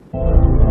you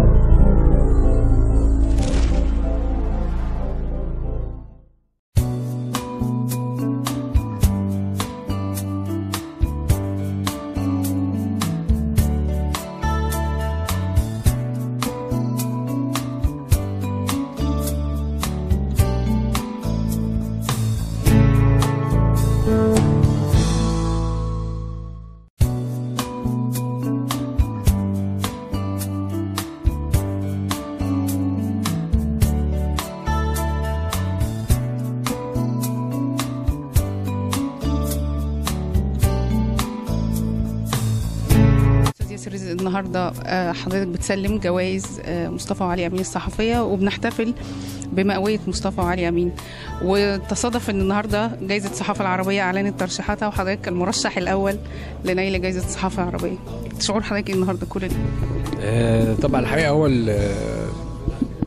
النهارده آه، حضرتك بتسلم جوائز آه، مصطفى وعلي أمين الصحفية وبنحتفل بمئويه مصطفى وعلي أمين. وتصادف إن النهارده جائزة الصحافه العربية أعلنت ترشيحاتها وحضرتك المرشح الأول لنيل جائزة الصحافه العربيه شعور حضرتك إيه النهارده كل ده؟ آه، طبعا الحقيقة هو ال-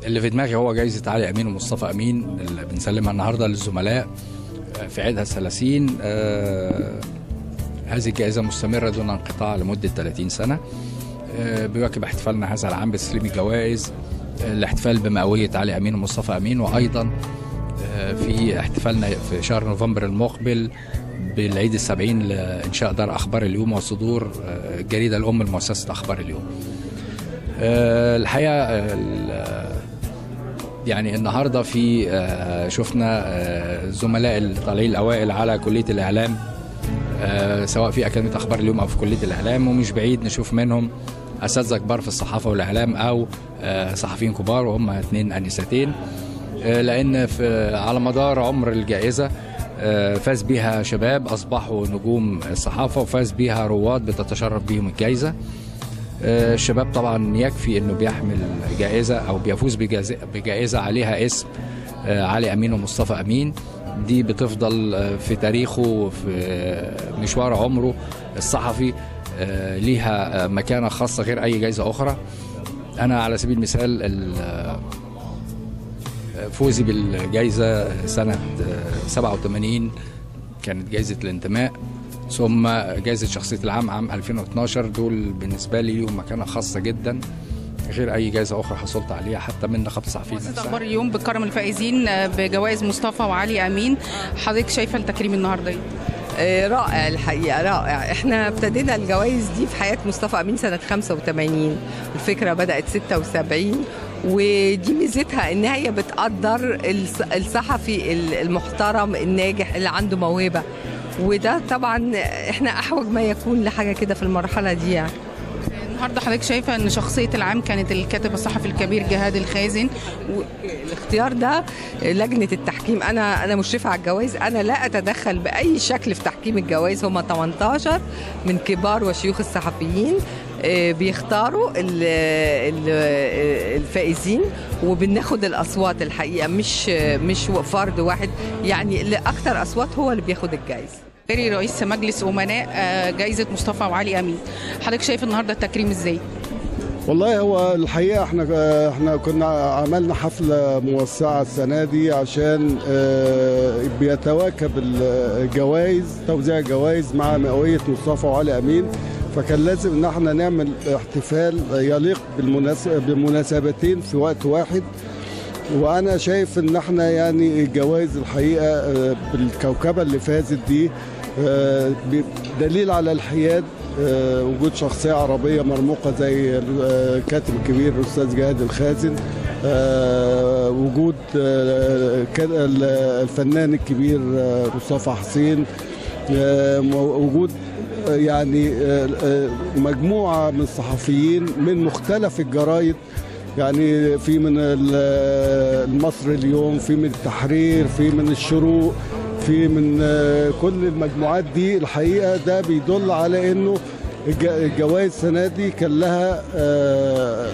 اللي في دماغي هو جايزه علي أمين ومصطفى أمين اللي بنسلمها النهارده للزملاء في عيدها الثلاثين. آه، هذه الجائزة مستمرة دون انقطاع لمدة 30 سنة. آه، بيواكب احتفالنا هذا العام بتسليم الجوائز آه، الاحتفال بمئويه علي أمين ومصطفى أمين وأيضا آه، في احتفالنا في شهر نوفمبر المقبل بالعيد السبعين لإنشاء دار أخبار اليوم وصدور آه، الجريدة الأم لمؤسسة أخبار اليوم. آه، الحقيقة آه، ال- يعني النهاردة في آه، شفنا آه، زملاء اللي طالعين الأوائل على كلية الإعلام آه، سواء في أكاديمية أخبار اليوم أو في كلية الإعلام ومش بعيد نشوف منهم أساتذة كبار في الصحافة والإعلام أو آه، صحفيين كبار وهم اثنين أنستين آه، لأن في على مدار عمر الجائزة آه، فاز بها شباب أصبحوا نجوم الصحافة وفاز بها رواد بتتشرف بهم الجائزة. آه، الشباب طبعا يكفي إنه بيحمل جائزة أو بيفوز بجائزة عليها اسم آه، علي أمين ومصطفى أمين. دي بتفضل آه، في تاريخه آه، مشوار عمره الصحفي. آه، ليها آه، مكانة خاصة غير أي جائزة أخرى. أنا على سبيل المثال ال- آه، فوزي بالجائزة سنة آه، 87 كانت جائزة الانتماء. ثم جائزة شخصية العام عام 2012 دول بالنسبة لي ليهم مكانة خاصة جدا غير أي جائزة أخرى حصلت عليها حتى من نقابة الصحفيين نفسها. أخبار اليوم بتكرم الفائزين آه، بجوائز مصطفى وعلي أمين. حضرتك شايفة التكريم النهارده آه، رائع الحقيقة رائع. إحنا ابتدينا الجوائز دي في حياة مصطفى أمين سنة 85 الفكرة بدأت 76 ودي ميزتها إن هي بتقدر الص- الصحفي ال- المحترم الناجح اللي عنده موهبة. وده طبعا إحنا أحوج ما يكون لحاجة كده في المرحلة دي يعني. النهارده حضرتك شايفة إن شخصية العام كانت الكاتب الصحفي الكبير جهاد الخازن؟ و... الاختيار ده لجنة التحكيم. أنا أنا مشرفة على الجوائز. أنا لا أتدخل بأي شكل في تحكيم الجوائز. هم 18 من كبار وشيوخ الصحفيين آه، بيختاروا ال- الفائزين وبناخد الأصوات الحقيقة مش مش فرد واحد. يعني اللي أكتر أصوات هو اللي بياخد الجائزة. غيري رئيس مجلس أمناء آه، جائزة مصطفى وعلي أمين. حضرتك شايف النهارده التكريم إزاي؟ والله هو الحقيقة إحنا إحنا كنا عملنا حفلة موسعة السنة دي عشان آه، بيتواكب الجوائز توزيع الجوائز مع مئوية مصطفى وعلي أمين. فكان لازم إن إحنا نعمل احتفال يليق بالمناس- بالمناسبتين في وقت واحد. وأنا شايف إن إحنا يعني الجوائز الحقيقة آه، بالكوكبة اللي فازت دي آه، دليل على الحياد آه، وجود شخصية عربية مرموقة زي آه، الكاتب الكبير الأستاذ جهاد الخازن آه، وجود آه، الفنان الكبير آه، مصطفى حسين آه، وجود آه، يعني آه، آه، مجموعة من الصحفيين من مختلف الجرايد يعني في من ال- المصري اليوم في من التحرير في من الشروق في من آه، كل المجموعات دي الحقيقة ده بيدل على إنه الج- الجوائز السنة دي كان لها آه،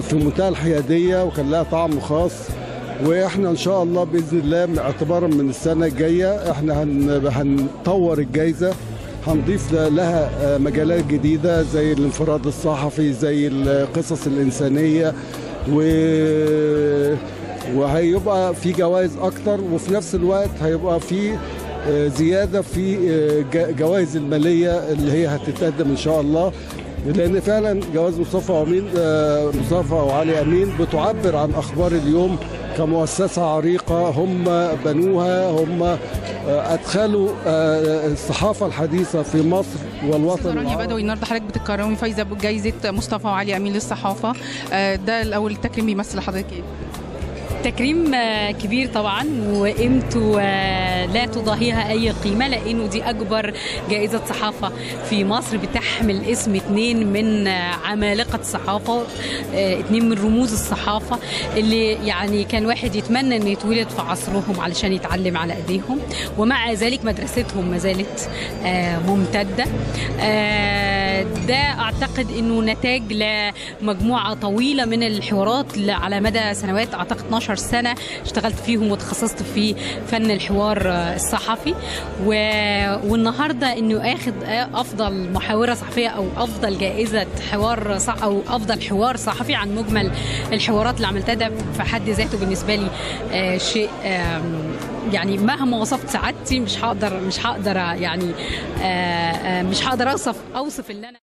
في منتهى الحيادية وكان لها طعم خاص. وإحنا إن شاء الله بإذن الله اعتبارا من السنة الجاية إحنا هن- هنطور الجائزه هنضيف لها آه، مجالات جديدة زي الانفراد الصحفي زي القصص الإنسانية و وهيبقى في جوائز أكتر وفي نفس الوقت هيبقى في آه، زيادة في آه، جوائز المالية اللي هي هتتقدم إن شاء الله. لأن فعلا جواز مصطفى وأمين آه، مصطفى وعلي أمين بتعبر عن أخبار اليوم كمؤسسة عريقة هم بنوها هم أدخلوا الصحافة الحديثة في مصر والوطن رانيا بدوي. النهارده حضرتك بتكرمي فايزة بجائزه مصطفى وعلي أمين للصحافة. ده الأول التكريم بيمثل لحضرتك إيه؟ تكريم آه، كبير طبعا وقيمته آه، لا تضاهيها أي قيمة لأنه دي أكبر جائزة صحافة في مصر بتحمل اسم اتنين من آه، عمالقة الصحافة اتنين من رموز الصحافة اللي يعني كان واحد يتمنى إنه يتولد في عصرهم علشان يتعلم على إيديهم ومع ذلك مدرستهم ما زالت ممتدة. ده أعتقد إنه نتاج لمجموعة طويلة من الحوارات على مدى سنوات أعتقد 12 سنة اشتغلت فيهم وتخصصت في فن الحوار الصحفي. و... والنهاردة إنه آخد أفضل محاورة صحفية أو أفضل جائزة حوار صح أو أفضل حوار صحفي عن مجمل الحوارات اللي عملتها ده في حد ذاته بالنسبة لي آه، شيء يعني مهما وصفت سعادتي مش هقدر مش هقدر يعني آه، آه، مش هقدر اوصف أوصف اللي أنا